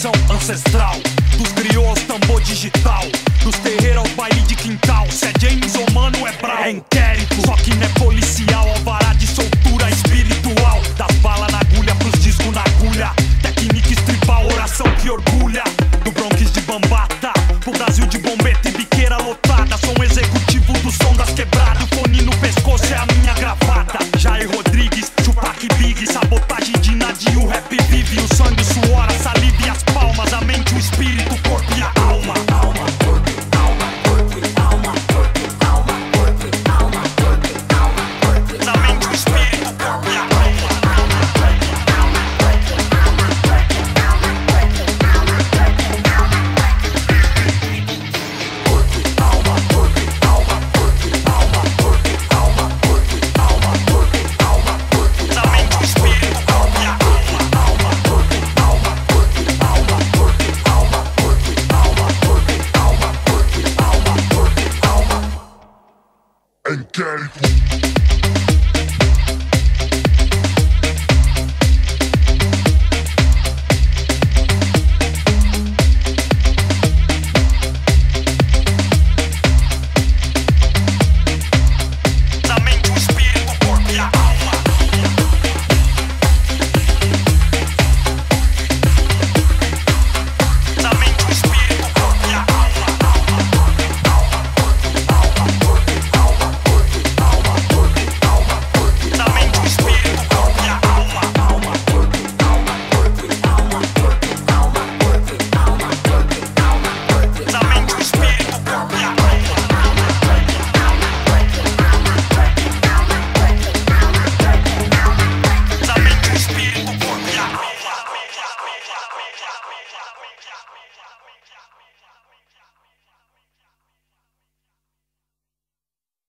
conexão ancestral. Dos griots, tambor digital. Dos terreiros baile de quintal. Se é James ou mano, é brau. É inquérito, só que não é policial. Alvará de soltura espiritual. Das balas na agulha pros discos na agulha. Técnica estribal, oração que orgulha. Do Bronx de Bambata, pro Brasil de bombeta e biqueira lotada. Sou um executivo do som das quebradas. O fone no pescoço é a minha gravata. Jair Rodrigues, Tupac Big, sabotagem de Nadia. O rap vive, o sangue, suor, Na